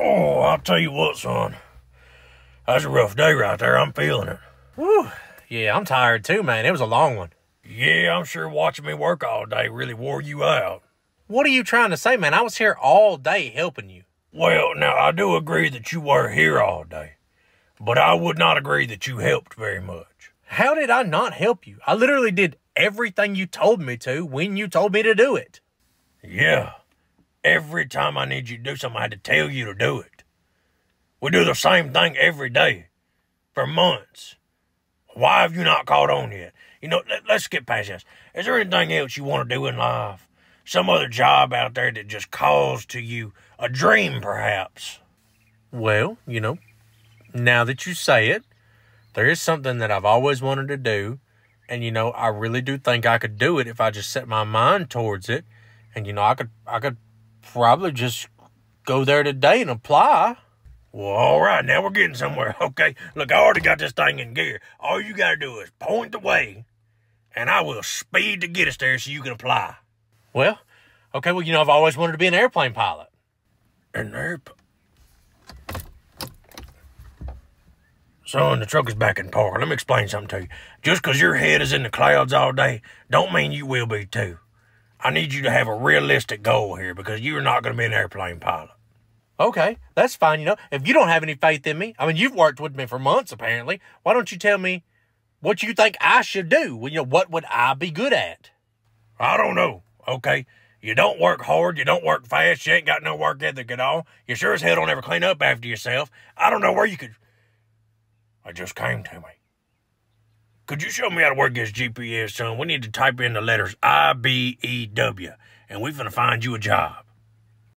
Oh, I'll tell you what, son. That's a rough day right there. I'm feeling it. Whew. Yeah, I'm tired too, man. It was a long one. Yeah, I'm sure watching me work all day really wore you out. What are you trying to say, man? I was here all day helping you. Well, now, I do agree that you were here all day, but I would not agree that you helped very much. How did I not help you? I literally did everything you told me to when you told me to do it. Yeah. Every time I need you to do something, I had to tell you to do it. We do the same thing every day for months. Why have you not caught on yet? You know, let, us get past this. Is there anything else you want to do in life? Some other job out there that just calls to you a dream, perhaps? Well, you know, now that you say it, there is something that I've always wanted to do. And, you know, I really do think I could do it if I just set my mind towards it. And, you know, I could, I could probably just go there today and apply. Well, all right, now we're getting somewhere. Okay, look, I already got this thing in gear. All you got to do is point the way, and I will speed to get us there so you can apply. Well, okay, well, you know, I've always wanted to be an airplane pilot. An airplane? Son, the truck is back in park. Let me explain something to you. Just because your head is in the clouds all day, don't mean you will be too. I need you to have a realistic goal here because you're not going to be an airplane pilot. Okay, that's fine. You know, if you don't have any faith in me, I mean, you've worked with me for months apparently. Why don't you tell me what you think I should do? Well, you know, what would I be good at? I don't know. Okay, you don't work hard. You don't work fast. You ain't got no work ethic at all. You sure as hell don't ever clean up after yourself. I don't know where you could. I just came to me. Could you show me how to work this GPS, son? We need to type in the letters I B E W, and we're gonna find you a job.